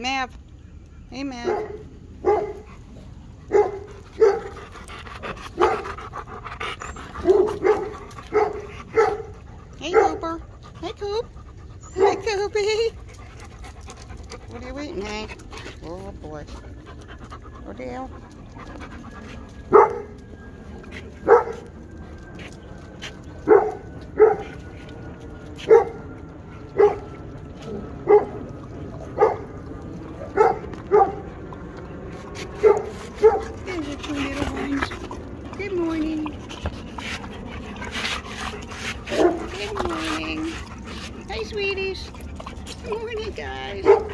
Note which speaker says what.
Speaker 1: Mav. Hey, Mav. Hey, Cooper. Hey, Coop. Hey, Coopy. What are you eating, Hank? Oh, boy. Odell. There's the two little ones. Good morning. Good morning. Hi, sweeties. Good morning, guys.